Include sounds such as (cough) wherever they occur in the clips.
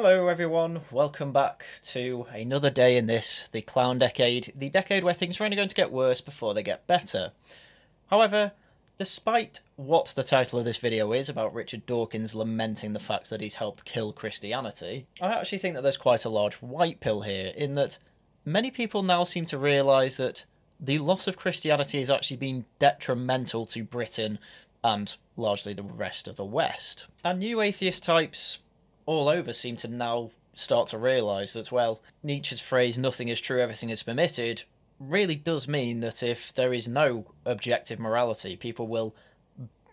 Hello, everyone. Welcome back to another day in this, the clown decade, the decade where things are only going to get worse before they get better. However, despite what the title of this video is about Richard Dawkins lamenting the fact that he's helped kill Christianity, I actually think that there's quite a large white pill here, in that many people now seem to realise that the loss of Christianity has actually been detrimental to Britain and largely the rest of the West. And new atheist types all over seem to now start to realise that, well, Nietzsche's phrase, nothing is true, everything is permitted, really does mean that if there is no objective morality, people will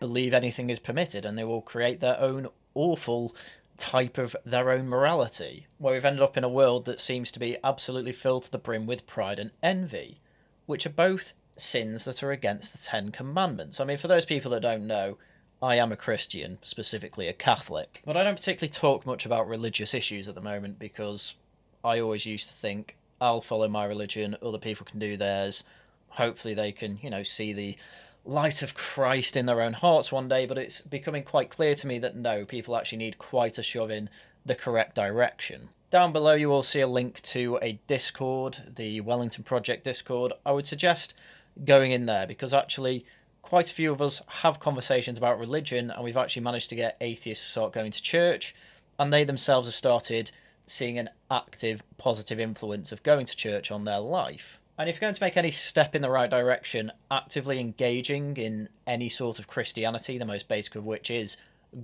believe anything is permitted and they will create their own awful type of their own morality, where we've ended up in a world that seems to be absolutely filled to the brim with pride and envy, which are both sins that are against the Ten Commandments. I mean, for those people that don't know, I am a Christian, specifically a Catholic, but I don't particularly talk much about religious issues at the moment because I always used to think I'll follow my religion, other people can do theirs. Hopefully, they can, you know, see the light of Christ in their own hearts one day, but it's becoming quite clear to me that no, people actually need quite a shove in the correct direction. Down below, you will see a link to a Discord, the Wellington Project Discord. I would suggest going in there because actually, quite a few of us have conversations about religion, and we've actually managed to get atheists to start going to church, and they themselves have started seeing an active, positive influence of going to church on their life. And if you're going to make any step in the right direction, actively engaging in any sort of Christianity, the most basic of which is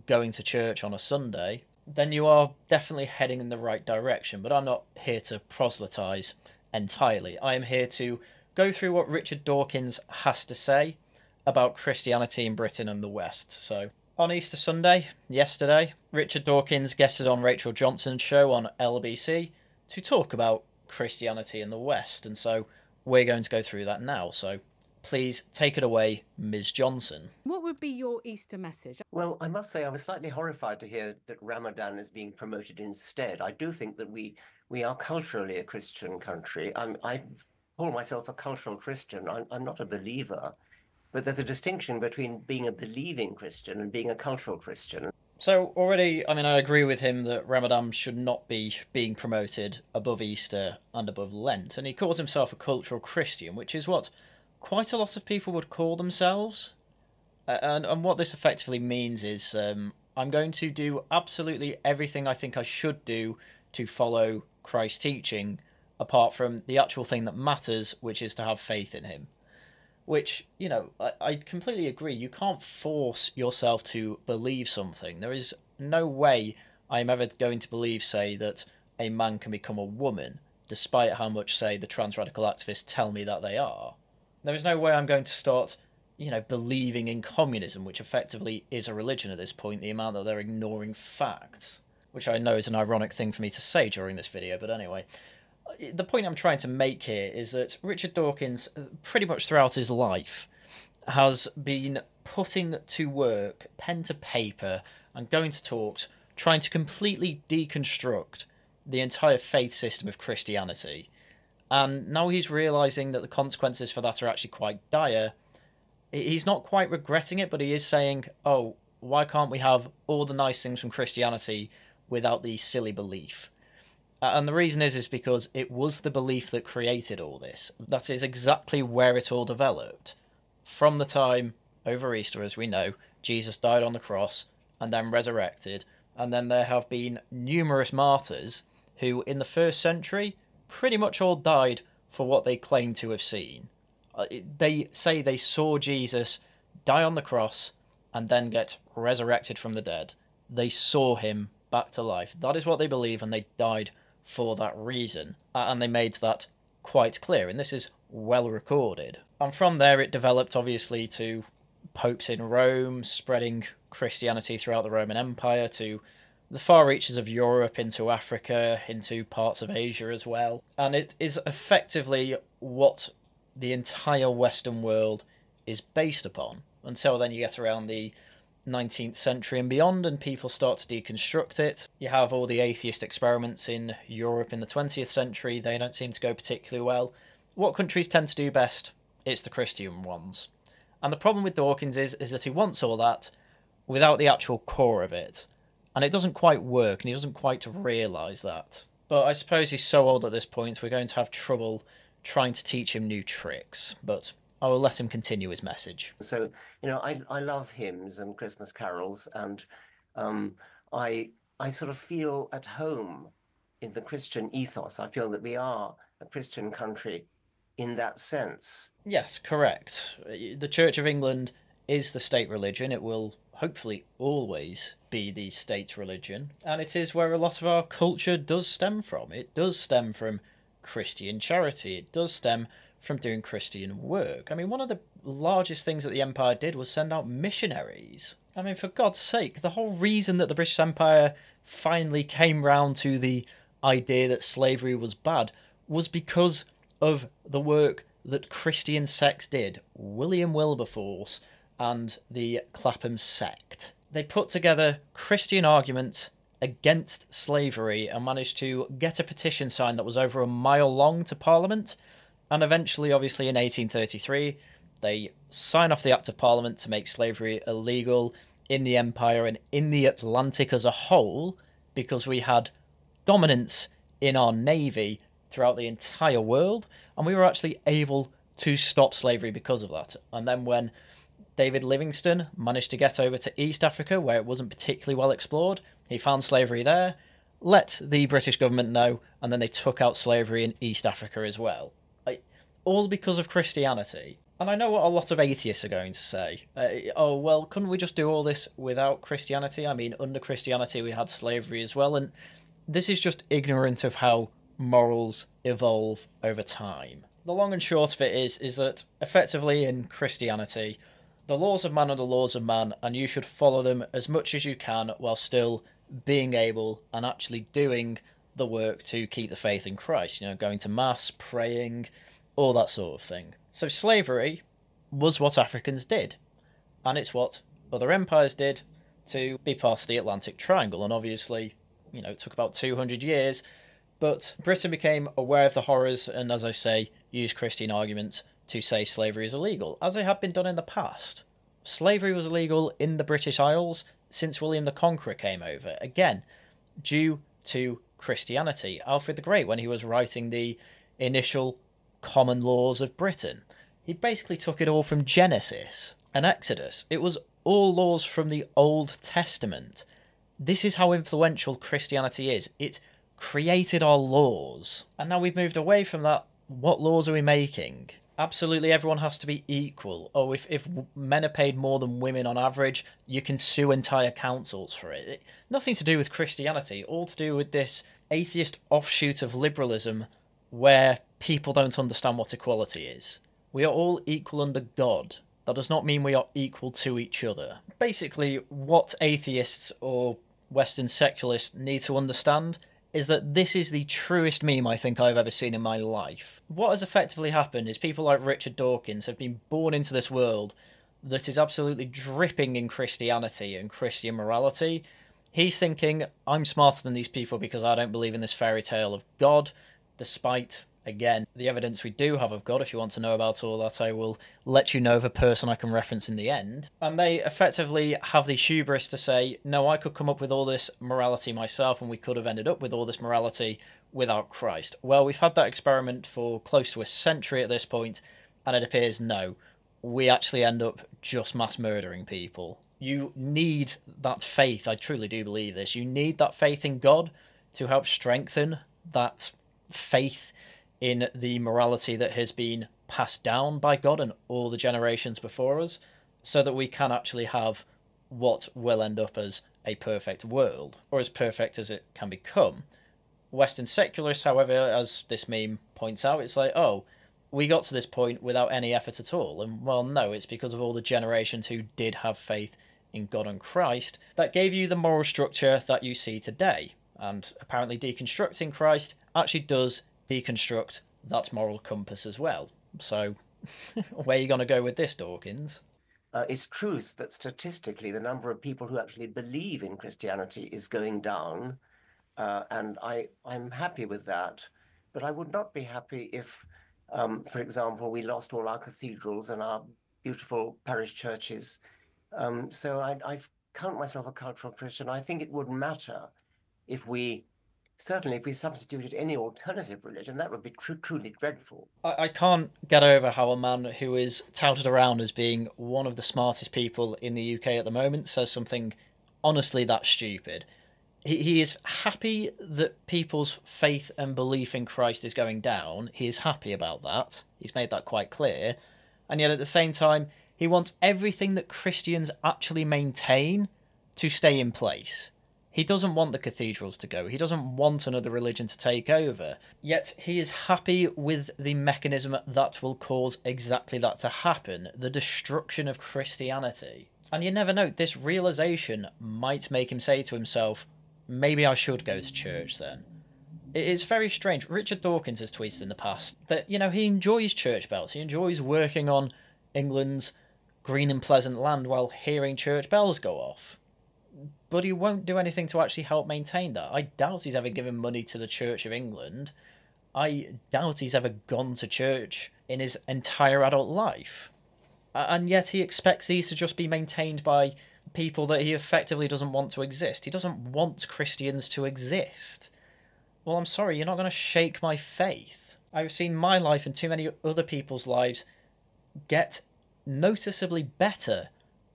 going to church on a Sunday, then you are definitely heading in the right direction. But I'm not here to proselytize entirely. I am here to go through what Richard Dawkins has to say about Christianity in Britain and the West. So, on Easter Sunday, yesterday, Richard Dawkins guested on Rachel Johnson's show on LBC to talk about Christianity in the West. And so, we're going to go through that now. So, please take it away, Ms. Johnson. What would be your Easter message? Well, I must say I was slightly horrified to hear that Ramadan is being promoted instead. I do think that we we are culturally a Christian country. I'm, I call myself a cultural Christian. I'm, I'm not a believer, but there's a distinction between being a believing Christian and being a cultural Christian. So already, I mean, I agree with him that Ramadan should not be being promoted above Easter and above Lent, and he calls himself a cultural Christian, which is what quite a lot of people would call themselves. And and what this effectively means is, um, I'm going to do absolutely everything I think I should do to follow Christ's teaching, apart from the actual thing that matters, which is to have faith in Him which you know I, I completely agree. You can't force yourself to believe something. There is no way i'm ever going to believe say that a man can become a woman despite how much say the trans radical activists tell me that they are. There is no way i'm going to start you know believing in communism which effectively is a religion at this point the amount that they're ignoring facts which i know is an ironic thing for me to say during this video but anyway the point I'm trying to make here is that Richard Dawkins, uh, pretty much throughout his life, has been putting to work, pen to paper, and going to talks, trying to completely deconstruct the entire faith system of Christianity. And now he's realizing that the consequences for that are actually quite dire. He's not quite regretting it, but he is saying, oh, why can't we have all the nice things from Christianity without the silly belief? And the reason is is because it was the belief that created all this. That is exactly where it all developed. From the time over Easter, as we know, Jesus died on the cross and then resurrected, and then there have been numerous martyrs who, in the first century, pretty much all died for what they claim to have seen. Uh, they say they saw Jesus die on the cross and then get resurrected from the dead. They saw him back to life. That is what they believe, and they died for that reason. And they made that quite clear, and this is well recorded. And from there, it developed obviously to popes in Rome, spreading Christianity throughout the Roman Empire to the far reaches of Europe, into Africa, into parts of Asia as well. And it is effectively what the entire Western world is based upon. Until then, you get around the 19th century and beyond, and people start to deconstruct it. You have all the atheist experiments in Europe in the 20th century, they don't seem to go particularly well. What countries tend to do best? It's the Christian ones. And the problem with Dawkins is, is that he wants all that without the actual core of it. And it doesn't quite work, and he doesn't quite realise that. But I suppose he's so old at this point, we're going to have trouble trying to teach him new tricks. But I will let him continue his message. So, you know, I, I love hymns and Christmas carols, and um, I, I sort of feel at home in the Christian ethos. I feel that we are a Christian country in that sense. Yes, correct. The Church of England is the state religion. It will hopefully always be the state's religion. And it is where a lot of our culture does stem from. It does stem from Christian charity, it does stem from doing Christian work. I mean, one of the largest things that the empire did was send out missionaries. I mean, for God's sake, the whole reason that the British Empire finally came round to the idea that slavery was bad was because of the work that Christian sects did. William Wilberforce and the Clapham sect. They put together Christian arguments against slavery and managed to get a petition signed that was over a mile long to Parliament. And eventually, obviously, in 1833, they sign off the Act of Parliament to make slavery illegal in the Empire and in the Atlantic as a whole, because we had dominance in our navy throughout the entire world, and we were actually able to stop slavery because of that. And then when David Livingstone managed to get over to East Africa, where it wasn't particularly well explored, he found slavery there, let the British government know, and then they took out slavery in East Africa as well. All because of Christianity. And I know what a lot of atheists are going to say. Uh, oh, well, couldn't we just do all this without Christianity? I mean, under Christianity, we had slavery as well. And this is just ignorant of how morals evolve over time. The long and short of it is is that effectively in Christianity, the laws of man are the laws of man, and you should follow them as much as you can while still being able and actually doing the work to keep the faith in Christ. You know, going to mass, praying, all that sort of thing. So slavery was what Africans did, and it's what other empires did to be part of the Atlantic Triangle. And obviously, you know, it took about 200 years but Britain became aware of the horrors and, as I say, used Christian arguments to say slavery is illegal, as it had been done in the past. Slavery was illegal in the British Isles since William the Conqueror came over, again, due to Christianity. Alfred the Great, when he was writing the initial common laws of Britain, he basically took it all from Genesis and Exodus. It was all laws from the Old Testament. This is how influential Christianity is. It created our laws. And now we've moved away from that. What laws are we making? Absolutely everyone has to be equal. Oh, if, if men are paid more than women on average, you can sue entire councils for it. it. Nothing to do with Christianity, all to do with this atheist offshoot of liberalism where people don't understand what equality is. We are all equal under God. That does not mean we are equal to each other. Basically, what atheists or Western secularists need to understand is that this is the truest meme I think I've ever seen in my life. What has effectively happened is people like Richard Dawkins have been born into this world that is absolutely dripping in Christianity and Christian morality. He's thinking, I'm smarter than these people because I don't believe in this fairy tale of God, despite again, the evidence we do have of God, if you want to know about all that, I will let you know of a person I can reference in the end. And they effectively have the hubris to say, no, I could come up with all this morality myself, and we could have ended up with all this morality without Christ. Well, we've had that experiment for close to a century at this point, and it appears no, we actually end up just mass murdering people. You need that faith, I truly do believe this. You need that faith in God to help strengthen that faith in the morality that has been passed down by God and all the generations before us, so that we can actually have what will end up as a perfect world, or as perfect as it can become. Western secularists, however, as this meme points out, it's like, oh, we got to this point without any effort at all. And well, no, it's because of all the generations who did have faith in God and Christ that gave you the moral structure that you see today. And apparently, deconstructing Christ actually does deconstruct that moral compass as well. So, (laughs) where are you going to go with this, Dawkins? Uh, it's true that statistically, the number of people who actually believe in Christianity is going down, uh, and I, I'm happy with that. But I would not be happy if, um, for example, we lost all our cathedrals and our beautiful parish churches. Um, so I, I count myself a cultural Christian. I think it would matter if we certainly if we substituted any alternative religion, that would be tr- truly dreadful. I, I can't get over how a man who is touted around as being one of the smartest people in the UK at the moment says something honestly that stupid. He, he is happy that people's faith and belief in Christ is going down. He is happy about that. He's made that quite clear. And yet at the same time, he wants everything that Christians actually maintain to stay in place. He doesn't want the cathedrals to go. He doesn't want another religion to take over. Yet he is happy with the mechanism that will cause exactly that to happen the destruction of Christianity. And you never know, this realization might make him say to himself, maybe I should go to church then. It is very strange. Richard Dawkins has tweeted in the past that, you know, he enjoys church bells. He enjoys working on England's green and pleasant land while hearing church bells go off but he won't do anything to actually help maintain that. I doubt he's ever given money to the Church of England. I doubt he's ever gone to church in his entire adult life. And yet he expects these to just be maintained by people that he effectively doesn't want to exist. He doesn't want Christians to exist. Well, I'm sorry, you're not going to shake my faith. I've seen my life and too many other people's lives get noticeably better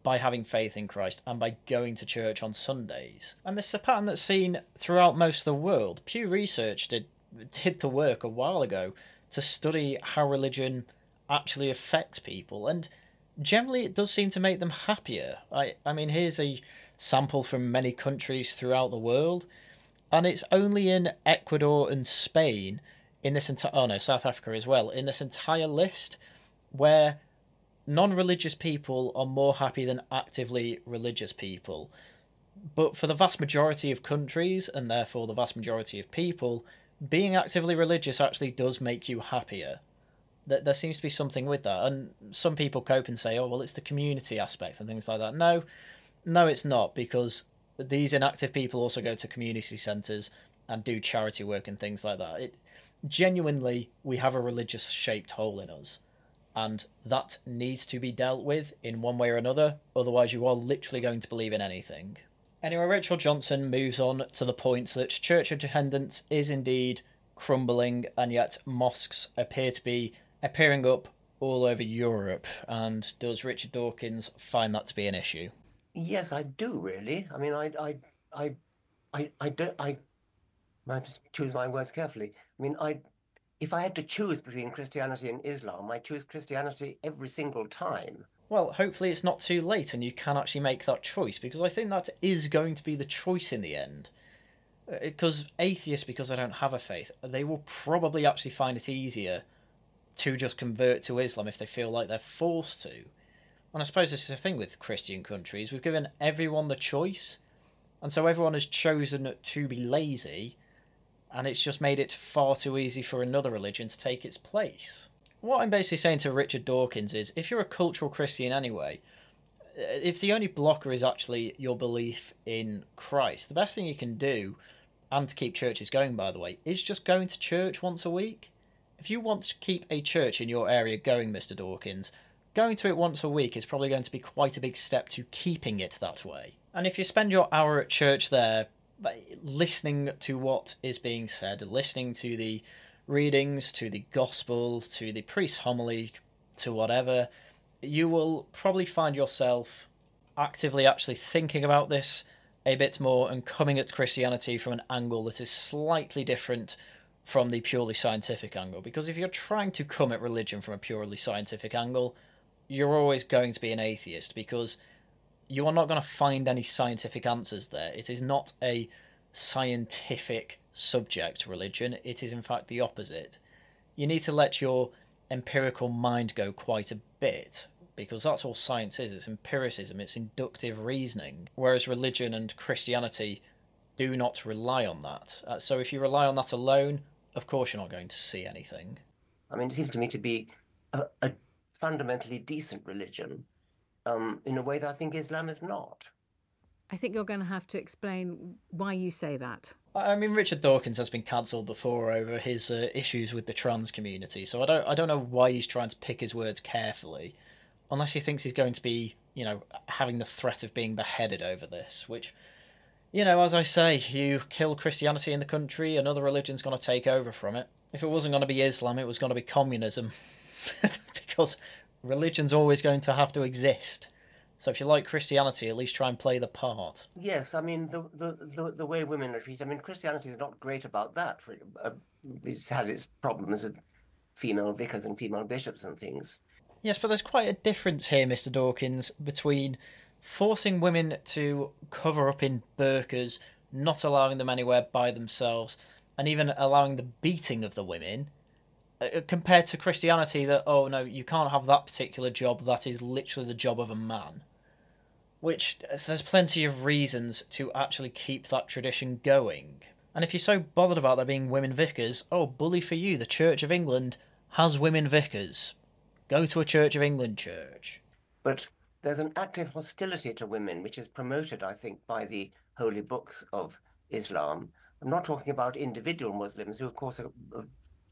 by having faith in Christ and by going to church on Sundays. And this is a pattern that's seen throughout most of the world. Pew Research did did the work a while ago to study how religion actually affects people and generally it does seem to make them happier. I I mean here's a sample from many countries throughout the world and it's only in Ecuador and Spain in this entire oh no South Africa as well in this entire list where non religious people are more happy than actively religious people. But for the vast majority of countries, and therefore the vast majority of people, being actively religious actually does make you happier. There, there seems to be something with that. And some people cope and say, oh, well, it's the community aspect and things like that. No, no, it's not, because these inactive people also go to community centres and do charity work and things like that. It genuinely, we have a religious shaped hole in us and that needs to be dealt with in one way or another, otherwise, you are literally going to believe in anything. Anyway, Rachel Johnson moves on to the point that church attendance is indeed crumbling, and yet mosques appear to be appearing up all over Europe. And does Richard Dawkins find that to be an issue? Yes, I do really. I mean, I, I, I, I, I don't. I, I choose my words carefully. I mean, I if I had to choose between Christianity and Islam, I choose Christianity every single time. Well, hopefully it's not too late and you can actually make that choice because I think that is going to be the choice in the end. Because uh, atheists, because they don't have a faith, they will probably actually find it easier to just convert to Islam if they feel like they're forced to. And I suppose this is the thing with Christian countries. We've given everyone the choice, and so everyone has chosen to be lazy and it's just made it far too easy for another religion to take its place. What I'm basically saying to Richard Dawkins is if you're a cultural Christian anyway, uh, if the only blocker is actually your belief in Christ, the best thing you can do, and to keep churches going, by the way, is just going to church once a week. If you want to keep a church in your area going, Mr. Dawkins, going to it once a week is probably going to be quite a big step to keeping it that way. And if you spend your hour at church there listening to what is being said, listening to the readings, to the gospel, to the priest's homily, to whatever, you will probably find yourself actively actually thinking about this a bit more and coming at Christianity from an angle that is slightly different from the purely scientific angle. Because if you're trying to come at religion from a purely scientific angle, you're always going to be an atheist because you are not going to find any scientific answers there. It is not a scientific subject, religion. It is, in fact, the opposite. You need to let your empirical mind go quite a bit because that's all science is it's empiricism, it's inductive reasoning. Whereas religion and Christianity do not rely on that. Uh, so if you rely on that alone, of course you're not going to see anything. I mean, it seems to me to be a, a fundamentally decent religion um, in a way that I think Islam is not. I think you're going to have to explain why you say that. I mean, Richard Dawkins has been cancelled before over his uh, issues with the trans community, so I don't, I don't know why he's trying to pick his words carefully, unless he thinks he's going to be you know, having the threat of being beheaded over this, which, you know, as I say, you kill Christianity in the country, another religion's going to take over from it. If it wasn't going to be Islam, it was going to be communism. (laughs) because religion's always going to have to exist. So if you like Christianity, at least try and play the part. Yes, I mean the the the, the way women are treated. I mean Christianity is not great about that. Uh, it's had its problems with female vicars and female bishops and things. Yes, but there's quite a difference here, Mr. Dawkins, between forcing women to cover up in burqas, not allowing them anywhere by themselves, and even allowing the beating of the women, Uh, uh, compared to Christianity that, oh no, you can't have that particular job, that is literally the job of a man. Which, uh, there's plenty of reasons to actually keep that tradition going. And if you're so bothered about there being women vicars, oh, bully for you, the Church of England has women vicars. Go to a Church of England church. But there's an active hostility to women, which is promoted, I think, by the holy books of Islam. I'm not talking about individual Muslims, who, of course, are uh,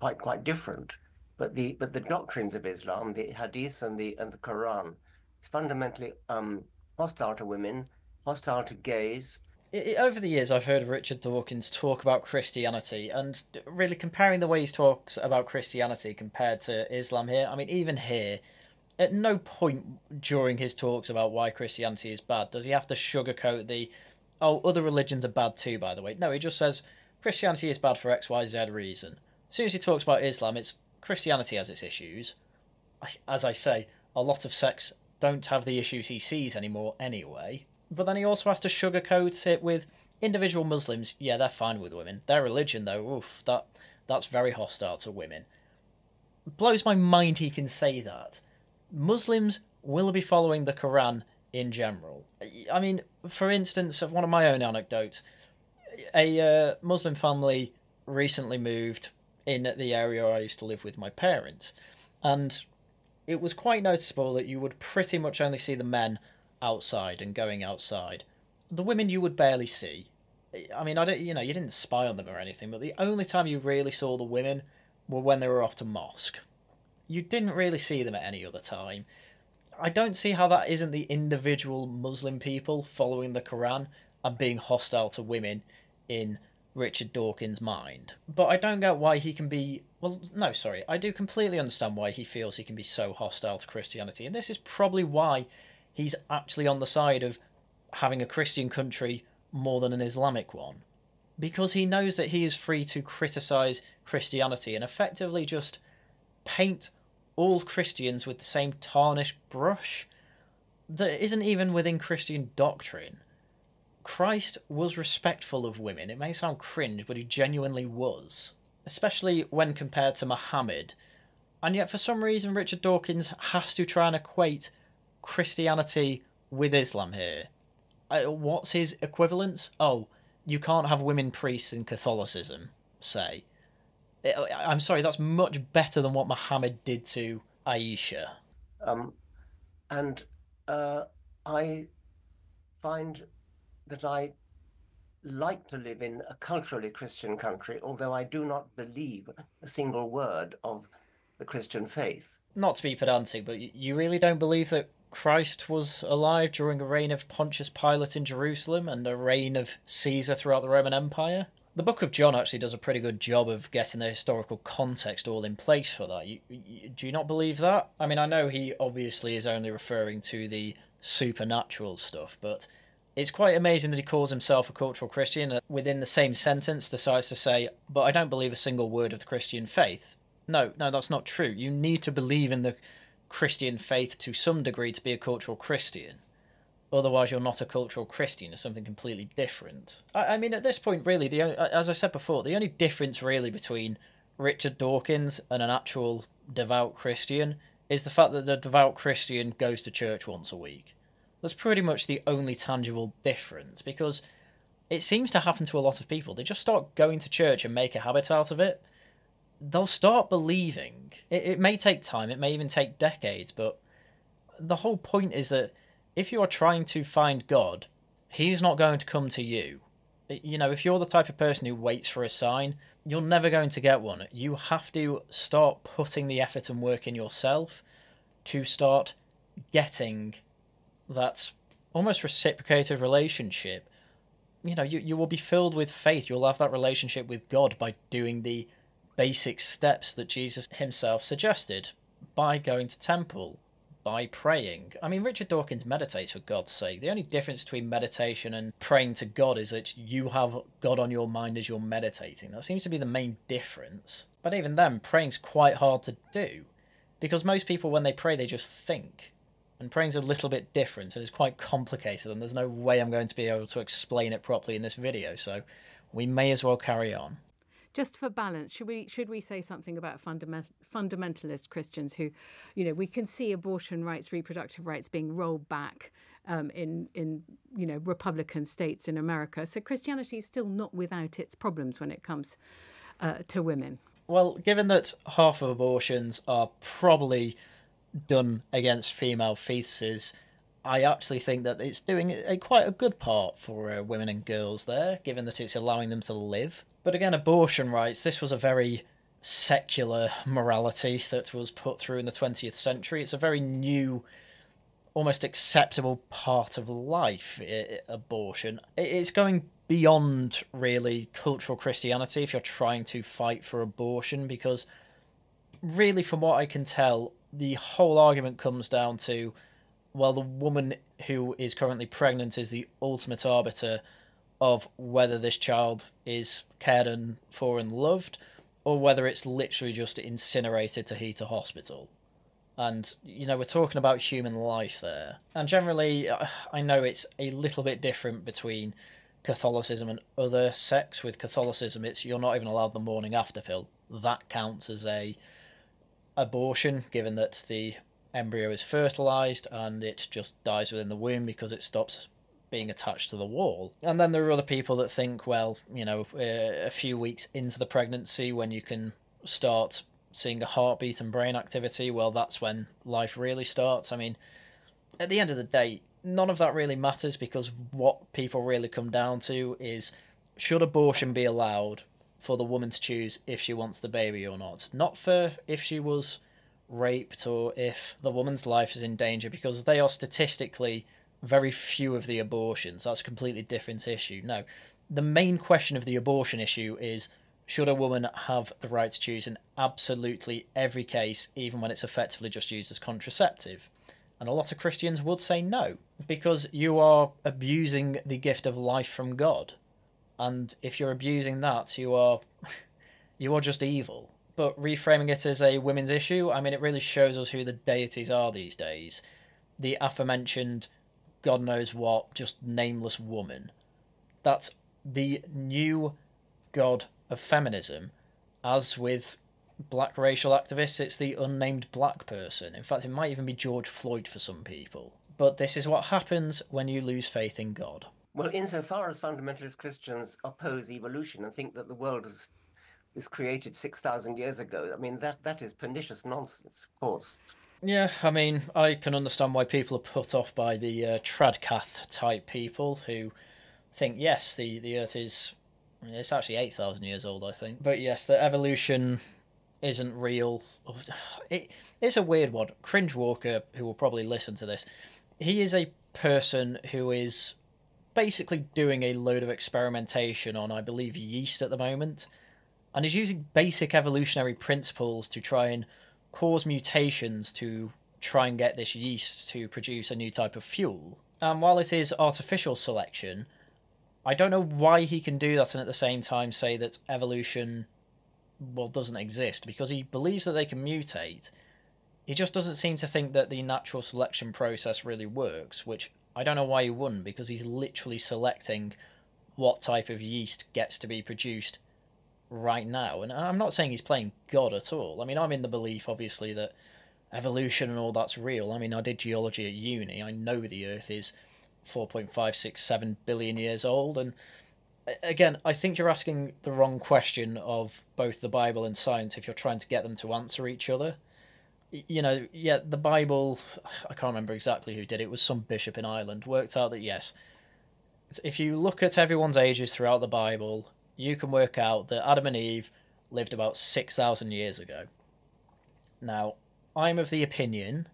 quite quite different, but the but the doctrines of Islam, the Hadith and the and the Quran, is fundamentally um, hostile to women, hostile to gays, over the years, I've heard Richard Dawkins talk about Christianity and really comparing the way he talks about Christianity compared to Islam here. I mean, even here, at no point during his talks about why Christianity is bad does he have to sugarcoat the, oh, other religions are bad too, by the way. No, he just says Christianity is bad for X, Y, Z reason. As soon as he talks about Islam, it's Christianity has its issues. As I say, a lot of sects don't have the issues he sees anymore anyway but then he also has to sugarcoat it with individual Muslims. Yeah, they're fine with women. Their religion, though, oof, that that's very hostile to women. It blows my mind he can say that. Muslims will be following the Quran in general. I mean, for instance, of one of my own anecdotes, a uh, Muslim family recently moved in the area I used to live with my parents, and it was quite noticeable that you would pretty much only see the men outside and going outside. The women you would barely see. I mean, I don't, you know, you didn't spy on them or anything, but the only time you really saw the women were when they were off to mosque. You didn't really see them at any other time. I don't see how that isn't the individual Muslim people following the Quran and being hostile to women in Richard Dawkins' mind. But I don't get why he can be. Well, no, sorry. I do completely understand why he feels he can be so hostile to Christianity, and this is probably why he's actually on the side of having a Christian country more than an Islamic one. Because he knows that he is free to criticize Christianity and effectively just paint all Christians with the same tarnished brush that isn't even within Christian doctrine. Christ was respectful of women. It may sound cringe, but he genuinely was. Especially when compared to Muhammad. And yet, for some reason, Richard Dawkins has to try and equate Christianity with Islam here. Uh, what's his equivalence? Oh, you can't have women priests in Catholicism, say. Uh, I'm sorry, that's much better than what Muhammad did to Aisha. Um, and uh, I find that I like to live in a culturally Christian country, although I do not believe a single word of the Christian faith. Not to be pedantic, but you really don't believe that Christ was alive during a reign of Pontius Pilate in Jerusalem and a reign of Caesar throughout the Roman Empire. The Book of John actually does a pretty good job of getting the historical context all in place for that. You, you, do you not believe that? I mean, I know he obviously is only referring to the supernatural stuff, but it's quite amazing that he calls himself a cultural Christian and within the same sentence decides to say, but I don't believe a single word of the Christian faith. No, no, that's not true. You need to believe in the Christian faith to some degree to be a cultural Christian. Otherwise, you're not a cultural Christian. It's something completely different. I, I mean, at this point, really, the as I said before, the only difference really between Richard Dawkins and an actual devout Christian is the fact that the devout Christian goes to church once a week. That's pretty much the only tangible difference because it seems to happen to a lot of people. They just start going to church and make a habit out of it they'll start believing. It, it may take time, it may even take decades, but the whole point is that if you are trying to find God, He's not going to come to you. You know, if you're the type of person who waits for a sign, you're never going to get one. You have to start putting the effort and work in yourself to start getting that almost reciprocative relationship, you know, you, you will be filled with faith. You'll have that relationship with God by doing the basic steps that Jesus himself suggested by going to temple, by praying. I mean, Richard Dawkins meditates for God's sake. The only difference between meditation and praying to God is that you have God on your mind as you're meditating. That seems to be the main difference. But even then, praying's quite hard to do because most people, when they pray, they just think. And praying's a little bit different and it's quite complicated, and there's no way I'm going to be able to explain it properly in this video, so we may as well carry on just for balance, should we should we say something about fundament, fundamentalist Christians who, you know, we can see abortion rights, reproductive rights being rolled back um, in in you know Republican states in America. So Christianity is still not without its problems when it comes uh, to women. Well, given that half of abortions are probably done against female fetuses, I actually think that it's doing a, quite a good part for uh, women and girls there, given that it's allowing them to live. But again, abortion rights, this was a very secular morality that was put through in the 20th century. It's a very new, almost acceptable part of life, abortion. It's going beyond really cultural Christianity if you're trying to fight for abortion, because really, from what I can tell, the whole argument comes down to well, the woman who is currently pregnant is the ultimate arbiter of whether this child is cared for and loved, or whether it's literally just incinerated to heat a hospital. And, you know, we're talking about human life there. And generally, I know it's a little bit different between Catholicism and other sects. With Catholicism, it's you're not even allowed the morning after pill. That counts as a abortion, given that the embryo is fertilized and it just dies within the womb because it stops being attached to the wall. And then there are other people that think, well, you know, uh, a few weeks into the pregnancy when you can start seeing a heartbeat and brain activity, well, that's when life really starts. I mean, at the end of the day, none of that really matters because what people really come down to is should abortion be allowed for the woman to choose if she wants the baby or not? Not for if she was raped or if the woman's life is in danger because they are statistically very few of the abortions. That's a completely different issue. No, the main question of the abortion issue is should a woman have the right to choose in absolutely every case, even when it's effectively just used as contraceptive? And a lot of Christians would say no, because you are abusing the gift of life from God. And if you're abusing that, you are (laughs) you are just evil. But reframing it as a women's issue, I mean, it really shows us who the deities are these days. The aforementioned God knows what, just nameless woman. That's the new god of feminism. As with black racial activists, it's the unnamed black person. In fact, it might even be George Floyd for some people. But this is what happens when you lose faith in God. Well, insofar as fundamentalist Christians oppose evolution and think that the world is was created 6,000 years ago. I mean, that, that is pernicious nonsense, of course. Yeah, I mean, I can understand why people are put off by the uh, Tradcath type people who think, yes, the, the Earth is. It's actually 8,000 years old, I think. But yes, the evolution isn't real. It, it's a weird one. Cringe Walker, who will probably listen to this, he is a person who is basically doing a load of experimentation on, I believe, yeast at the moment and is using basic evolutionary principles to try and cause mutations to try and get this yeast to produce a new type of fuel. And while it is artificial selection, I don't know why he can do that and at the same time say that evolution well doesn't exist because he believes that they can mutate. He just doesn't seem to think that the natural selection process really works, which I don't know why he wouldn't because he's literally selecting what type of yeast gets to be produced right now. And I'm not saying he's playing God at all. I mean, I'm in the belief, obviously, that evolution and all that's real. I mean, I did geology at uni. I know the Earth is 4.567 billion years old. And again, I think you're asking the wrong question of both the Bible and science if you're trying to get them to answer each other. You know, yeah, the Bible, I can't remember exactly who did it, it was some bishop in Ireland, worked out that yes, if you look at everyone's ages throughout the Bible you can work out that Adam and Eve lived about 6,000 years ago. Now, I'm of the opinion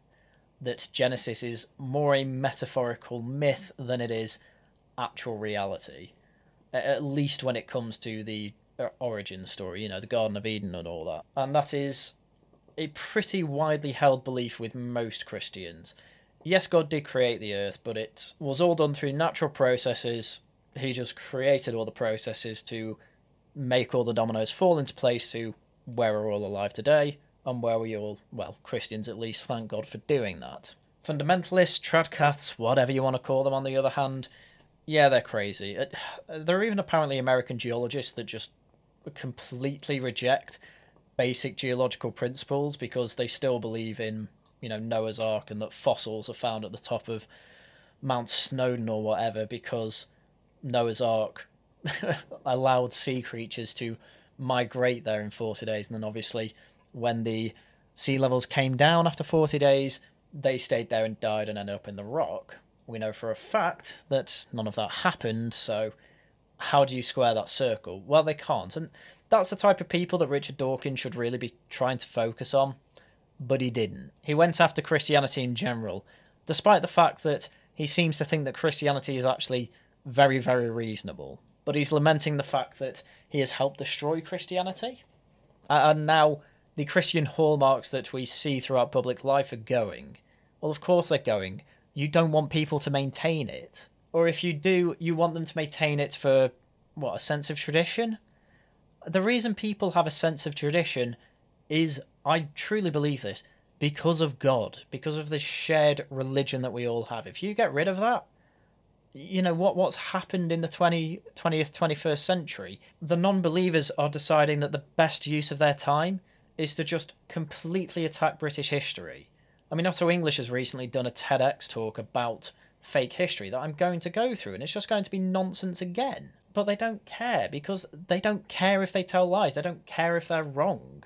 that Genesis is more a metaphorical myth than it is actual reality. At least when it comes to the uh, origin story, you know, the Garden of Eden and all that. And that is a pretty widely held belief with most Christians. Yes, God did create the earth, but it was all done through natural processes. He just created all the processes to make all the dominoes fall into place to where we're all alive today and where we all, well, Christians at least, thank God for doing that. Fundamentalists, tradcaths, whatever you want to call them, on the other hand, yeah, they're crazy. Uh, (sighs) there are even apparently American geologists that just completely reject basic geological principles because they still believe in, you know, Noah's Ark and that fossils are found at the top of Mount Snowdon or whatever because Noah's Ark (laughs) allowed sea creatures to migrate there in 40 days. And then obviously, when the sea levels came down after 40 days, they stayed there and died and ended up in the rock. We know for a fact that none of that happened, so how do you square that circle? Well, they can't. And that's the type of people that Richard Dawkins should really be trying to focus on. But he didn't. He went after Christianity in general, despite the fact that he seems to think that Christianity is actually very, very reasonable. But he's lamenting the fact that he has helped destroy Christianity. And now the Christian hallmarks that we see throughout public life are going. Well, of course they're going. You don't want people to maintain it. Or if you do, you want them to maintain it for, what, a sense of tradition? The reason people have a sense of tradition is, I truly believe this, because of God, because of the shared religion that we all have. If you get rid of that, you know what what's happened in the 20, 20th 21st century? The non-believers are deciding that the best use of their time is to just completely attack british history. I mean otto english has recently done a tedx talk about fake history that i'm going to go through and it's just going to be nonsense again but they don't care because they don't care if they tell lies they don't care if they're wrong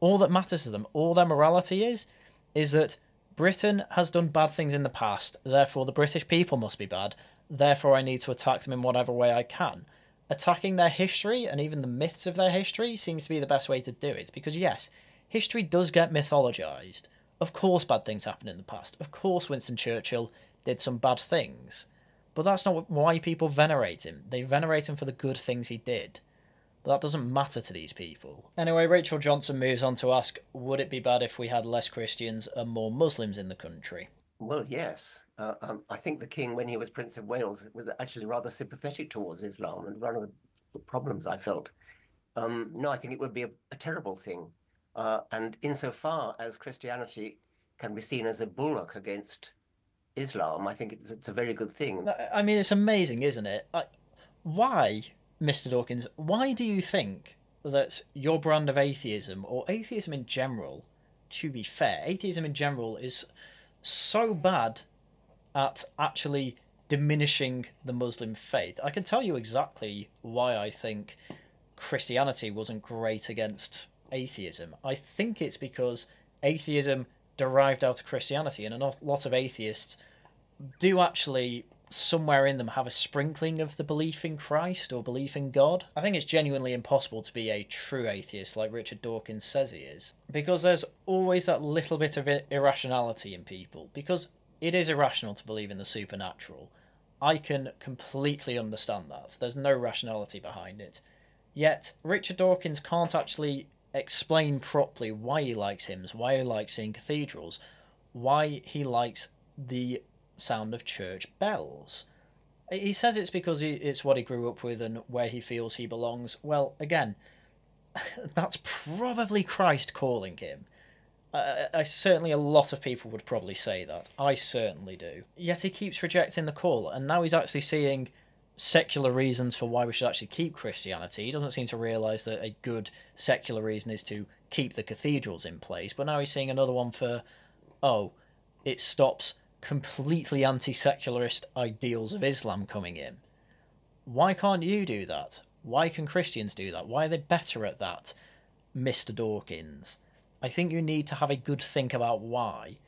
all that matters to them all their morality is is that Britain has done bad things in the past, therefore the British people must be bad, therefore I need to attack them in whatever way I can. Attacking their history and even the myths of their history seems to be the best way to do it because, yes, history does get mythologized. Of course, bad things happened in the past. Of course, Winston Churchill did some bad things. But that's not why people venerate him. They venerate him for the good things he did. But that doesn't matter to these people. Anyway, Rachel Johnson moves on to ask Would it be bad if we had less Christians and more Muslims in the country? Well, yes. Uh, um, I think the king, when he was Prince of Wales, was actually rather sympathetic towards Islam, and one of the problems I felt. Um, no, I think it would be a, a terrible thing. Uh, and insofar as Christianity can be seen as a bulwark against Islam, I think it's, it's a very good thing. I mean, it's amazing, isn't it? I, why, Mr. Dawkins, why do you think that your brand of atheism, or atheism in general, to be fair, atheism in general is so bad at actually diminishing the Muslim faith. I can tell you exactly why I think Christianity wasn't great against atheism. I think it's because atheism derived out of Christianity, and a lot of atheists do actually somewhere in them have a sprinkling of the belief in Christ or belief in God. I think it's genuinely impossible to be a true atheist like Richard Dawkins says he is, because there's always that little bit of irrationality in people, because it is irrational to believe in the supernatural. I can completely understand that. There's no rationality behind it. Yet, Richard Dawkins can't actually explain properly why he likes hymns, why he likes seeing cathedrals, why he likes the sound of church bells. He says it's because he, it's what he grew up with and where he feels he belongs. Well, again, (laughs) that's probably Christ calling him. I, certainly a lot of people would probably say that. I certainly do. Yet he keeps rejecting the call, and now he's actually seeing secular reasons for why we should actually keep Christianity. He doesn't seem to realise that a good secular reason is to keep the cathedrals in place, but now he's seeing another one for, oh, it stops completely anti secularist ideals of Islam coming in. Why can't you do that? Why can Christians do that? Why are they better at that, Mr. Dawkins? I think you need to have a good think about why.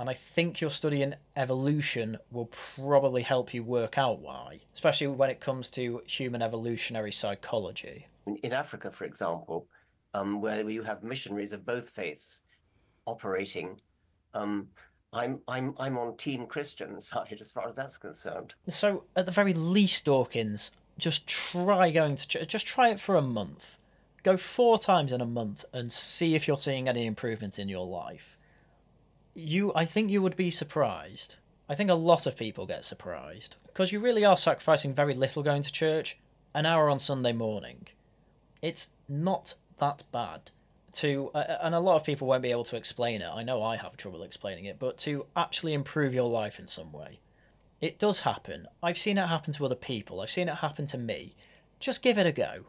And I think your study in evolution will probably help you work out why, especially when it comes to human evolutionary psychology. In Africa, for example, um, where you have missionaries of both faiths operating, um, I'm I'm I'm on Team Christian side as far as that's concerned. So at the very least, Dawkins, just try going to ch- just try it for a month. Go four times in a month and see if you're seeing any improvements in your life. You, I think you would be surprised. I think a lot of people get surprised because you really are sacrificing very little going to church, an hour on Sunday morning. It's not that bad to uh, and a lot of people won't be able to explain it. I know I have trouble explaining it, but to actually improve your life in some way. It does happen. I've seen it happen to other people. I've seen it happen to me. Just give it a go.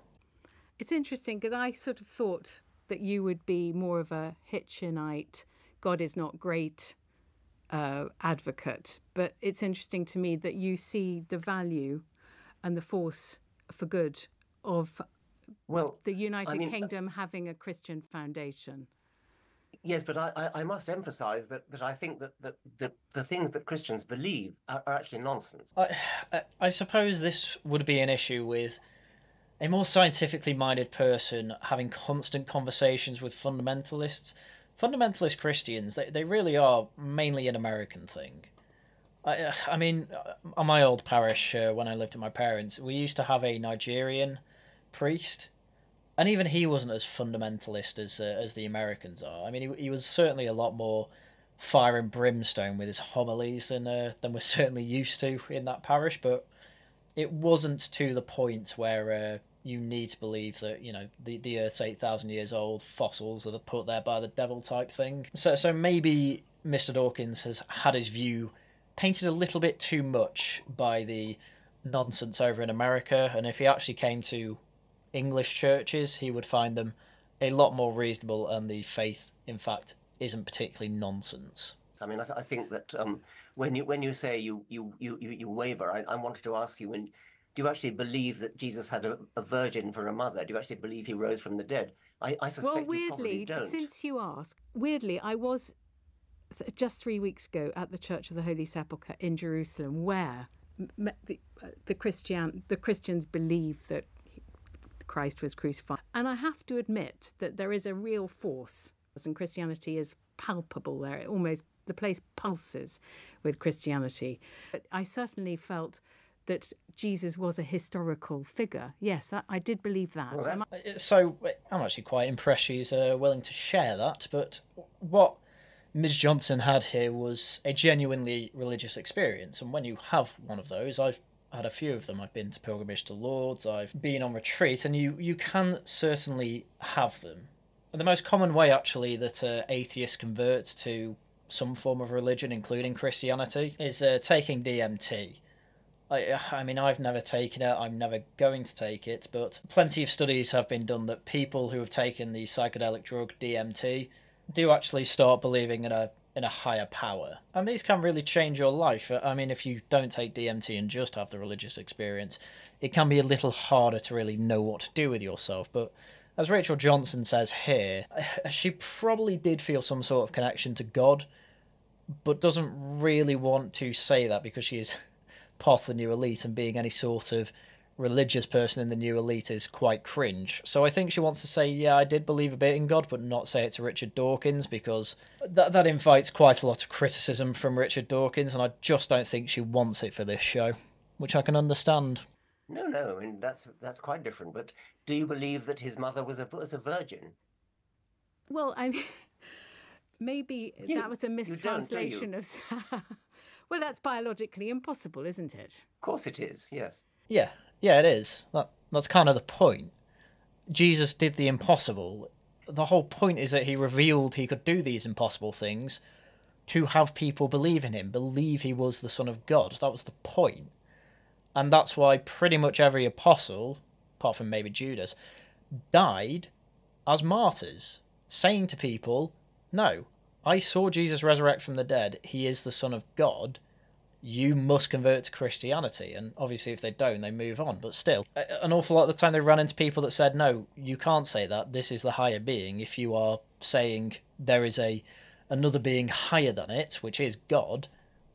It's interesting because I sort of thought that you would be more of a Hitchinite, God is not great uh, advocate. But it's interesting to me that you see the value and the force for good of Well, the United I mean, uh, Kingdom having a Christian foundation. yes, but I, I, I must emphasize that, that I think that, that, that the things that Christians believe are, are actually nonsense. I, I- I suppose this would be an issue with a more scientifically minded person having constant conversations with fundamentalists. Fundamentalist Christians, they, they really are mainly an American thing. I, I mean, on my old parish, uh, when I lived with my parents, we used to have a Nigerian priest, and even he wasn't as fundamentalist as uh, as the Americans are. I mean, he, he was certainly a lot more fire and brimstone with his homilies than uh, than we're (laughs) certainly used to in that parish, but it wasn't to the point where uh, you need to believe that you know the the Earth's eight thousand years old, fossils are put there by the devil type thing. So so maybe Mr. Dawkins has had his view painted a little bit too much by the nonsense over in America, and if he actually came to English churches, he would find them a lot more reasonable, and the faith, in fact, isn't particularly nonsense. I mean, I, th- I think that um, when you when you say you you you you, you waver, I, I wanted to ask you when do you actually believe that Jesus had a, a virgin for a mother? Do you actually believe he rose from the dead? I, I suspect Well, you probably weirdly, don't. since you ask, weirdly, I was th- just three weeks ago at the Church of the Holy Sepulchre in Jerusalem, where m- m- the, uh, the Christian the Christians believe that he- Christ was crucified, and I have to admit that there is a real force, and Christianity is palpable there. It almost the place pulses with Christianity. But I certainly felt that Jesus was a historical figure. Yes, I, I did believe that. Well, So I'm actually quite impressed she's uh, willing to share that. But what Ms. Johnson had here was a genuinely religious experience, and when you have one of those, I've had a few of them. I've been to pilgrimage to Lourdes, I've been on retreat, and you you can certainly have them. And the most common way, actually, that uh, atheists convert to some form of religion, including Christianity, is uh, taking DMT. I, I mean, I've never taken it. I'm never going to take it. But plenty of studies have been done that people who have taken the psychedelic drug DMT do actually start believing in a in a higher power, and these can really change your life. I mean, if you don't take DMT and just have the religious experience, it can be a little harder to really know what to do with yourself. But as Rachel Johnson says here, (sighs) she probably did feel some sort of connection to God, but doesn't really want to say that because she is part of the new elite and being any sort of religious person in the new elite is quite cringe. So I think she wants to say, yeah, I did believe a bit in God, but not say it to Richard Dawkins because that that invites quite a lot of criticism from Richard Dawkins, and I just don't think she wants it for this show, which I can understand. No, no, I mean that's that's quite different. But do you believe that his mother was a was a virgin? Well, I mean, (laughs) maybe You- that was a you don't, do you? mistranslation of. Well, that's biologically impossible, isn't it? Of course it is. Yes. Yeah, yeah, it is. That that's kind of the point. Jesus did the impossible. The whole point is that he revealed he could do these impossible things to have people believe in him, believe he was the Son of God. That was the point. And that's why pretty much every apostle, apart from maybe Judas, died as martyrs, saying to people, No, I saw Jesus resurrect from the dead. He is the Son of God you must convert to Christianity. And obviously, if they don't, they move on. But still, an awful lot of the time they run into people that said, no, you can't say that. This is the higher being. If you are saying there is a another being higher than it, which is God,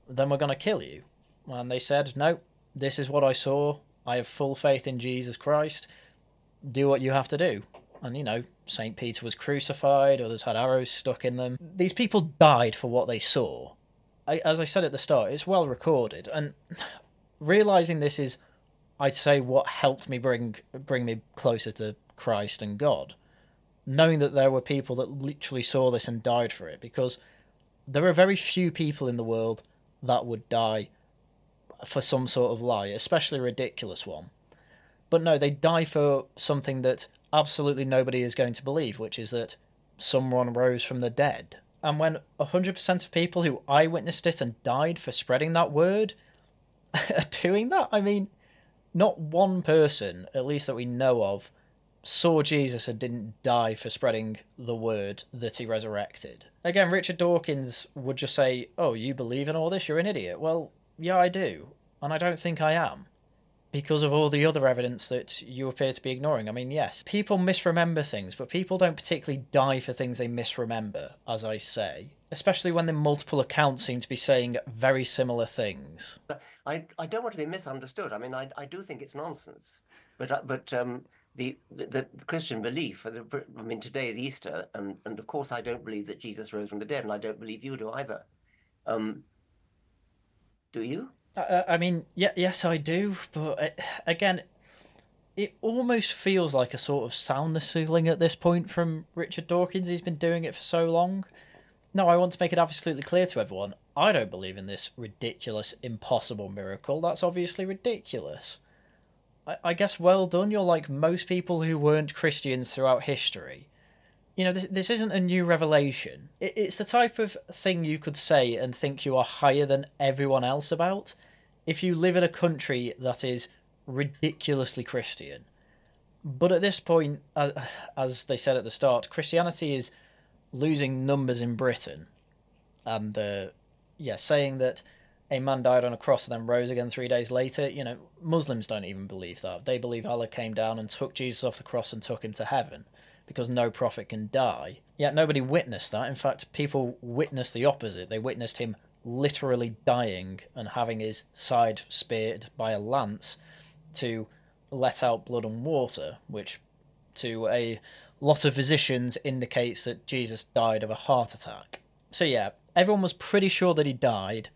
then we're going to kill you. And they said, no, this is what I saw. I have full faith in Jesus Christ. Do what you have to do. And, you know, St. Peter was crucified, others had arrows stuck in them. These people died for what they saw I, as I said at the start, it's well recorded, and realizing this is, I'd say, what helped me bring bring me closer to Christ and God. Knowing that there were people that literally saw this and died for it, because there are very few people in the world that would die for some sort of lie, especially a ridiculous one. But no, they die for something that absolutely nobody is going to believe, which is that someone rose from the dead. And when 100% of people who eyewitnessed it and died for spreading that word (laughs) are doing that, I mean, not one person, at least that we know of, saw Jesus and didn't die for spreading the word that he resurrected. Again, Richard Dawkins would just say, Oh, you believe in all this? You're an idiot. Well, yeah, I do. And I don't think I am because of all the other evidence that you appear to be ignoring. I mean, yes, people misremember things, but people don't particularly die for things they misremember, as I say, especially when the multiple accounts seem to be saying very similar things. I, I don't want to be misunderstood. I mean, I, I do think it's nonsense, but uh, but um, the, the, the Christian belief. The, I mean, today is Easter, and and of course, I don't believe that Jesus rose from the dead, and I don't believe you do either. Um, do you? Uh, I mean, yeah, yes, I do, but it, again, it almost feels like a sort of soundness ceiling at this point from Richard Dawkins. He's been doing it for so long. No, I want to make it absolutely clear to everyone. I don't believe in this ridiculous, impossible miracle. That's obviously ridiculous. I, I guess well done. You're like most people who weren't Christians throughout history you know, this, this isn't a new revelation. It, it's the type of thing you could say and think you are higher than everyone else about if you live in a country that is ridiculously Christian. But at this point, as, they said at the start, Christianity is losing numbers in Britain. And, uh, yeah, saying that a man died on a cross and then rose again three days later, you know, Muslims don't even believe that. They believe Allah came down and took Jesus off the cross and took him to heaven because no prophet can die. Yet nobody witnessed that. In fact, people witnessed the opposite. They witnessed him literally dying and having his side speared by a lance to let out blood and water, which to a lot of physicians indicates that Jesus died of a heart attack. So, yeah, everyone was pretty sure that he died,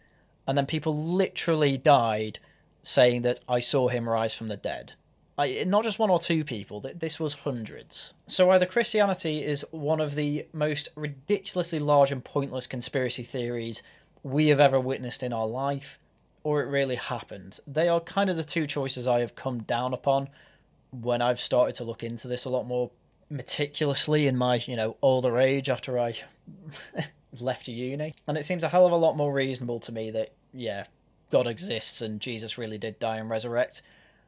and then people literally died saying that I saw him rise from the dead. I, not just one or two people, this was hundreds. So either Christianity is one of the most ridiculously large and pointless conspiracy theories we have ever witnessed in our life, or it really happened. They are kind of the two choices I have come down upon when I've started to look into this a lot more meticulously in my, you know, older age after I (laughs) left uni. And it seems a hell of a lot more reasonable to me that, yeah, God exists and Jesus really did die and resurrect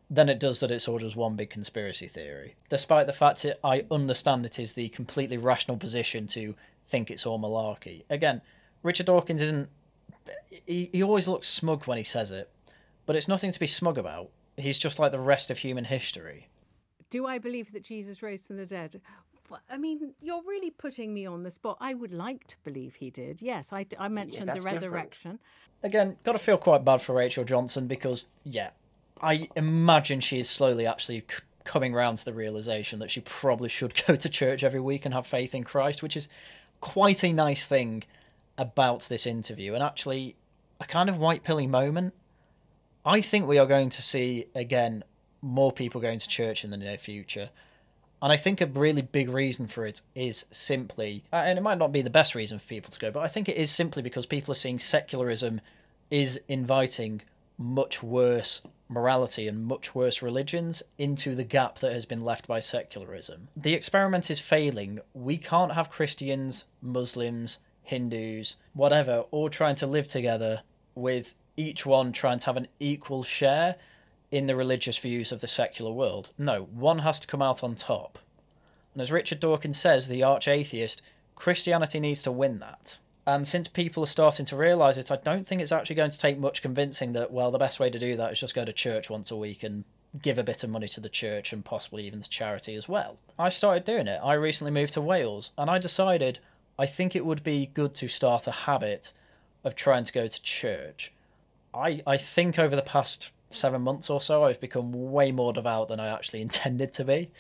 than it does that it's all just one big conspiracy theory. Despite the fact that I understand it is the completely rational position to think it's all malarkey. Again, Richard Dawkins isn't. He, he always looks smug when he says it, but it's nothing to be smug about. He's just like the rest of human history. Do I believe that Jesus rose from the dead? I mean, you're really putting me on the spot. I would like to believe he did. Yes, I, I mentioned yeah, the resurrection. Different. Again, got to feel quite bad for Rachel Johnson because, yeah, I imagine she is slowly actually c- coming around to the realization that she probably should (laughs) go to church every week and have faith in Christ, which is quite a nice thing about this interview and actually a kind of white pilling moment. I think we are going to see again more people going to church in the near future. And I think a really big reason for it is simply, uh, and it might not be the best reason for people to go, but I think it is simply because people are seeing secularism is inviting much worse morality and much worse religions into the gap that has been left by secularism. The experiment is failing. We can't have Christians, Muslims, Hindus, whatever, all trying to live together with each one trying to have an equal share in the religious views of the secular world. No, one has to come out on top. And as Richard Dawkins says, the arch atheist, Christianity needs to win that. And since people are starting to realise it, I don't think it's actually going to take much convincing that, well, the best way to do that is just go to church once a week and give a bit of money to the church and possibly even to charity as well. I started doing it. I recently moved to Wales and I decided I think it would be good to start a habit of trying to go to church. I, I think over the past seven months or so, I've become way more devout than I actually (laughs) intended to be.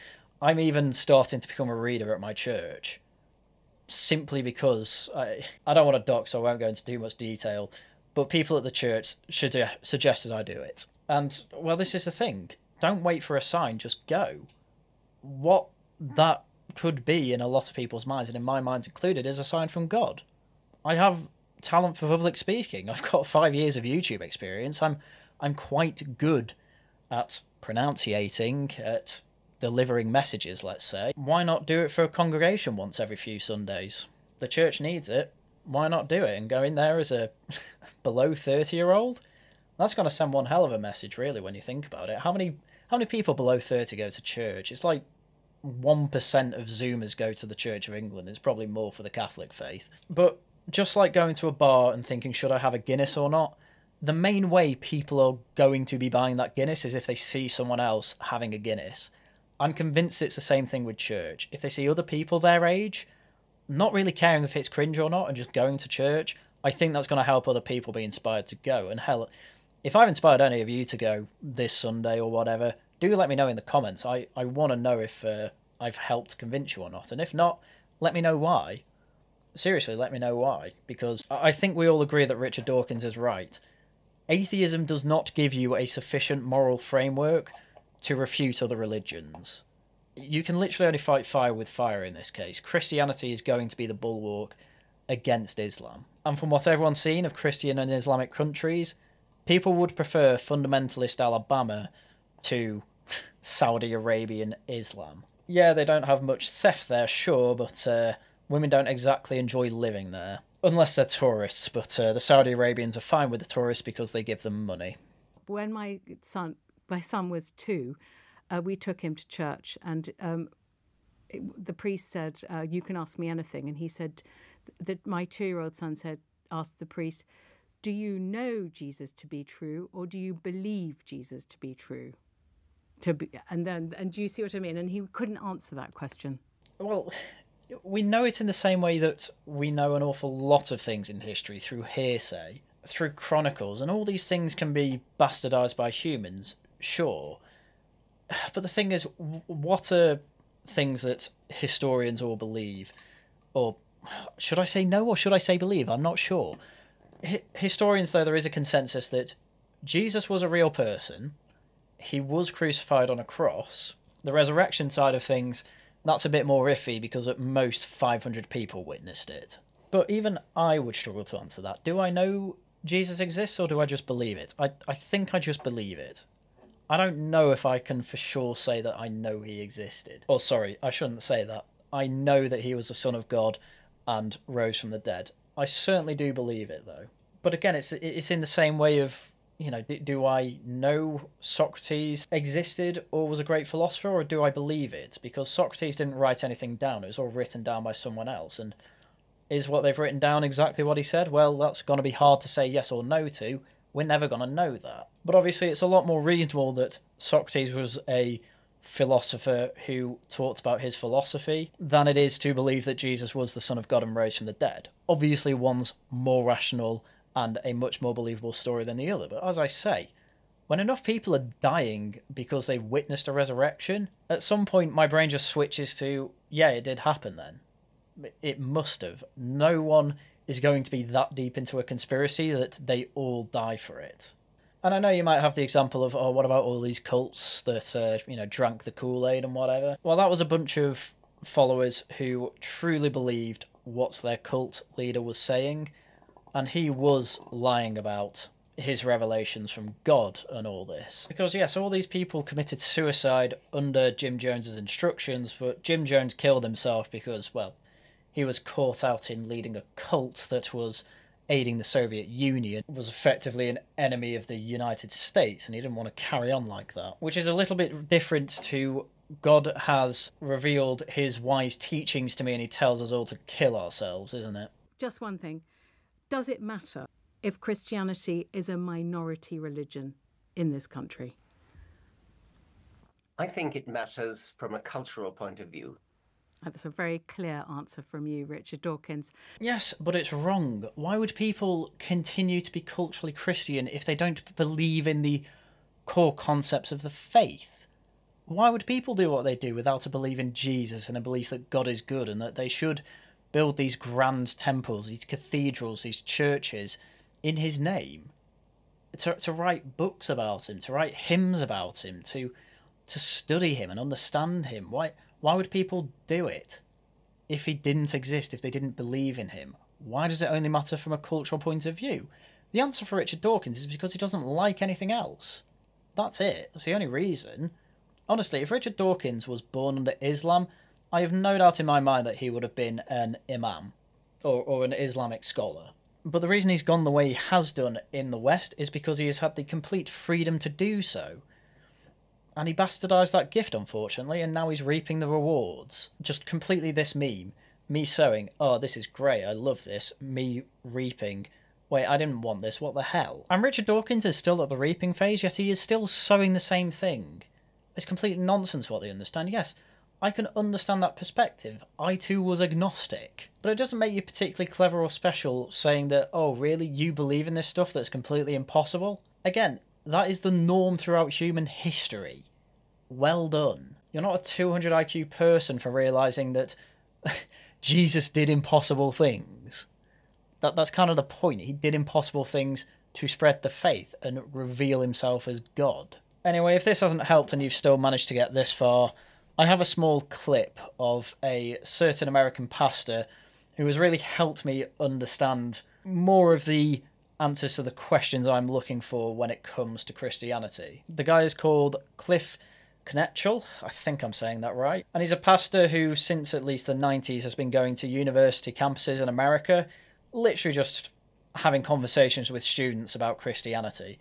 I'm even starting to become a reader at my church simply because I, I don't want to dock, so I won't go into too much detail. but people at the church should suggested I do it. And well, this is the thing. Don't wait for a sign, just go. What that could be in a lot of people's minds, and in my mind included, is a sign from God. I have talent for public speaking. I've got five years of YouTube experience. I'm I'm quite good at pronunciating, at delivering messages, let's say. Why not do it for a congregation once every few Sundays? The church needs it. Why not do it and go in there as a (laughs) below 30 year old? That's going to send one hell of a message, really, when you think about it. How many how many people below 30 go to church? It's like 1% of Zoomers go to the Church of England. It's probably more for the Catholic faith. But just like going to a bar and thinking, should I have a Guinness or not? The main way people are going to be buying that Guinness is if they see someone else having a Guinness. I'm convinced it's the same thing with church. If they see other people their age, not really caring if it's cringe or not, and just going to church, I think that's going to help other people be inspired to go. And hell, if I've inspired any of you to go this Sunday or whatever, do let me know in the comments. I, I want to know if uh, I've helped convince you or not. And if not, let me know why. Seriously, let me know why. Because I think we all agree that Richard Dawkins is right. Atheism does not give you a sufficient moral framework to refute other religions. You can literally only fight fire with fire in this case. Christianity is going to be the bulwark against Islam. And from what everyone's seen of Christian and Islamic countries, people would prefer fundamentalist Alabama to Saudi Arabian Islam. Yeah, they don't have much theft there, sure, but uh, women don't exactly enjoy living there. Unless they're tourists, but uh, the Saudi Arabians are fine with the tourists because they give them money. When my son, my son was two, uh, we took him to church, and um, it, the priest said, uh, "You can ask me anything," and he said that my two-year-old son said, asked the priest, "Do you know Jesus to be true, or do you believe Jesus to be true?" To be, and then, and do you see what I mean? And he couldn't answer that question. Well, we know it in the same way that we know an awful lot of things in history through hearsay, through chronicles, and all these things can be bastardized by humans, sure. (sighs) But the thing is, what are things that historians all believe? Or (sighs) should I say no or should I say believe? I'm not sure. H- historians, though, there is a consensus that Jesus was a real person, he was crucified on a cross. The resurrection side of things that's a bit more iffy because at most 500 people witnessed it. But even I would struggle to answer that. Do I know Jesus exists or do I just believe it? I, I think I just believe it. I don't know if I can for sure say that I know he existed. Or, sorry, I shouldn't say that. I know that he was the Son of God and rose from the dead. I certainly do believe it, though. But again, it's it's in the same way of you know, do, do, I know Socrates existed or was a great philosopher, or do I believe it? Because Socrates didn't write anything down; it was all written down by someone else. And is what they've written down exactly what he said? Well, that's going to be hard to say yes or no to. We're never going to know that. But obviously, it's a lot more reasonable that Socrates was a philosopher who talked about his philosophy than it is to believe that Jesus was the Son of God and rose from the dead. Obviously, one's more rational and a much more believable story than the other. But as I say, when enough people are dying because they've witnessed a resurrection, at some point my brain just switches to, yeah, it did happen then. It must have. No one is going to be that deep into a conspiracy that they all die for it. And I know you might have the example of, oh, what about all these cults that, uh, you know, drank the Kool Aid and whatever? Well, that was a bunch of followers who truly believed what their cult leader was saying and he was lying about his revelations from God and all this. Because, yes, all these people committed suicide under Jim Jones's instructions, but Jim Jones killed himself because, well, he was caught out in leading a cult that was aiding the Soviet Union, was effectively an enemy of the United States, and he didn't want to carry on like that. Which is a little bit different to God has revealed his wise teachings to me and he tells us all to kill ourselves, isn't it? Just one thing. Does it matter if Christianity is a minority religion in this country? I think it matters from a cultural point of view. That's a very clear answer from you, Richard Dawkins. Yes, but it's wrong. Why would people continue to be culturally Christian if they don't believe in the core concepts of the faith? Why would people do what they do without a belief in Jesus and a belief that God is good and that they should build these grand temples, these cathedrals, these churches in his name, to to write books about him, to write hymns about him, to to study him and understand him. Why why would people do it if he didn't exist, if they didn't believe in him? Why does it only matter from a cultural point of view? The answer for Richard Dawkins is because he doesn't like anything else. That's it. That's the only reason. Honestly, if Richard Dawkins was born under Islam, I have no doubt in my mind that he would have been an imam or, or an Islamic scholar. But the reason he's gone the way he has done in the West is because he has had the complete freedom to do so. And he bastardised that gift, unfortunately, and now he's reaping the rewards. Just completely this meme. Me sowing, oh, this is great, I love this. Me reaping, wait, I didn't want this, what the hell? And Richard Dawkins is still at the reaping phase, yet he is still sowing the same thing. It's complete nonsense what they understand, yes. I can understand that perspective. I too was agnostic. But it doesn't make you particularly clever or special saying that, oh, really, you believe in this stuff that's completely impossible? Again, that is the norm throughout human history. Well done. You're not a 200 IQ person for realizing that (laughs) Jesus did impossible things. That that's kind of the point. He did impossible things to spread the faith and reveal himself as God. Anyway, if this hasn't helped and you've still managed to get this far, I have a small clip of a certain American pastor who has really helped me understand more of the answers to the questions I'm looking for when it comes to Christianity. The guy is called Cliff Knechtle, I think I'm saying that right. And he's a pastor who, since at least the 90s, has been going to university campuses in America, literally just having conversations with students about Christianity.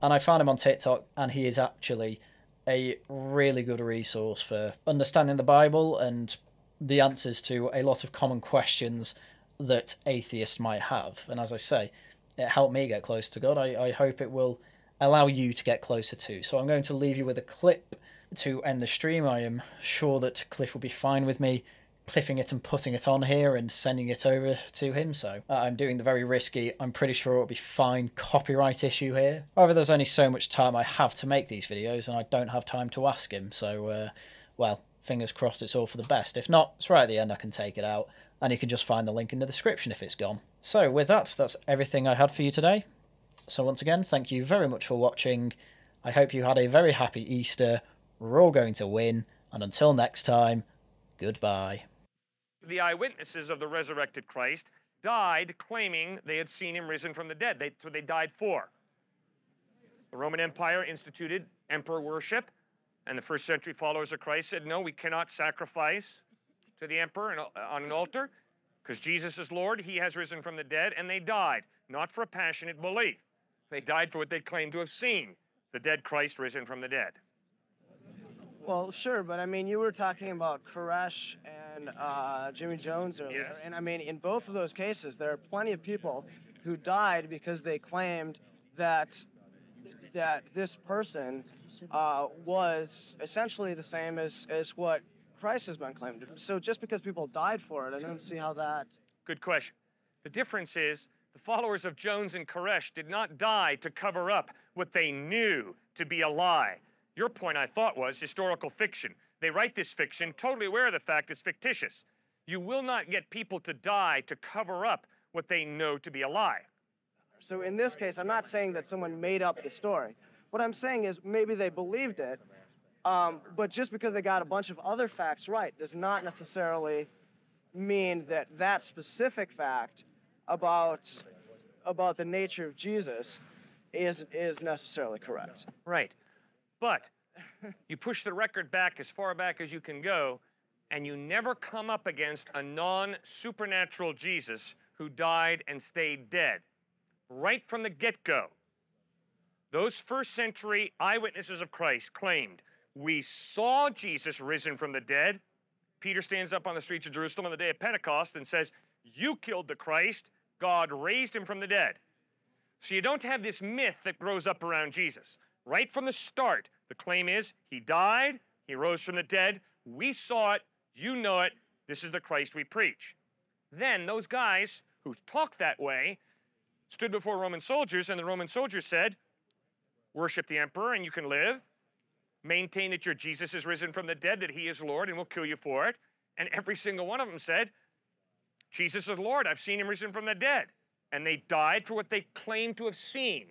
And I found him on TikTok, and he is actually a really good resource for understanding the Bible and the answers to a lot of common questions that atheists might have. And as I say, it helped me get close to God. I, I hope it will allow you to get closer too. So I'm going to leave you with a clip to end the stream. I am sure that Cliff will be fine with me clipping it and putting it on here and sending it over to him. So uh, I'm doing the very risky, I'm pretty sure it'll be fine copyright issue here. However, there's only so much time I have to make these videos and I don't have time to ask him. So, uh, well, fingers crossed it's all for the best. If not, it's right at the end, I can take it out and you can just find the link in the description if it's gone. So with that, that's everything I had for you today. So once again, thank you very much for watching. I hope you had a very happy Easter. We're all going to win. And until next time, goodbye. The eyewitnesses of the resurrected Christ died claiming they had seen him risen from the dead. They, what they died for. The Roman Empire instituted emperor worship, and the first century followers of Christ said, no, we cannot sacrifice to the emperor on an altar because Jesus is Lord. He has risen from the dead, and they died, not for a passionate belief. They died for what they claimed to have seen the dead Christ risen from the dead. Well, sure, but I mean, you were talking about Koresh and uh, Jimmy Jones earlier, Yes. and I mean, in both of those cases, there are plenty of people who died because they claimed that that this person uh, was essentially the same as as what Christ has been claimed. So just because people died for it, I don't see how that. Good question. The difference is the followers of Jones and Koresh did not die to cover up what they knew to be a lie. Your point, I thought, was historical fiction. They write this fiction totally aware of the fact it's fictitious. You will not get people to die to cover up what they know to be a lie. So in this case, I'm not saying that someone made up the story. What I'm saying is maybe they believed it, um, but just because they got a bunch of other facts right does not necessarily mean that that specific fact about about the nature of Jesus is is necessarily correct. Right. But you push the record back as far back as you can go, and you never come up against a non supernatural Jesus who died and stayed dead. Right from the get go. Those first century eyewitnesses of Christ claimed, We saw Jesus risen from the dead. Peter stands up on the streets of Jerusalem on the day of Pentecost and says, You killed the Christ, God raised him from the dead. So you don't have this myth that grows up around Jesus. Right from the start, the claim is he died, he rose from the dead, we saw it, you know it, this is the Christ we preach. Then those guys who talked that way stood before Roman soldiers, and the Roman soldiers said, Worship the emperor and you can live. Maintain that your Jesus is risen from the dead, that he is Lord, and we'll kill you for it. And every single one of them said, Jesus is Lord. I've seen him risen from the dead. and they died for what they claimed to have seen.